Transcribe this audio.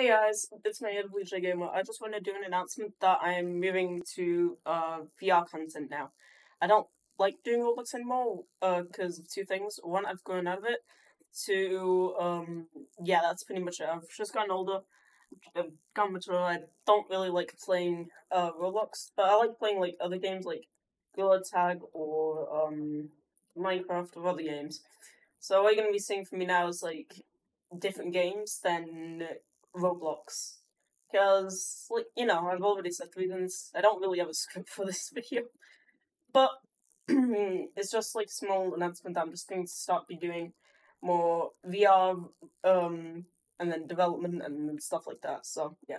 Hey guys, it's my Evolutionary Gamer. I just want to do an announcement that I am moving to uh, VR content now. I don't like doing Roblox anymore because uh, of two things. One, I've grown out of it. Two, um, yeah, that's pretty much it. I've just gotten older. I've gotten mature. I don't really like playing uh, Roblox, but I like playing like other games like Gorilla Tag or um, Minecraft or other games. So what you're gonna be seeing from me now is like different games than Roblox. Because, like, you know, I've already said reasons. I don't really have a script for this video. But it's just like small announcement that I'm just going to start be doing more VR um and then development and stuff like that. So yeah.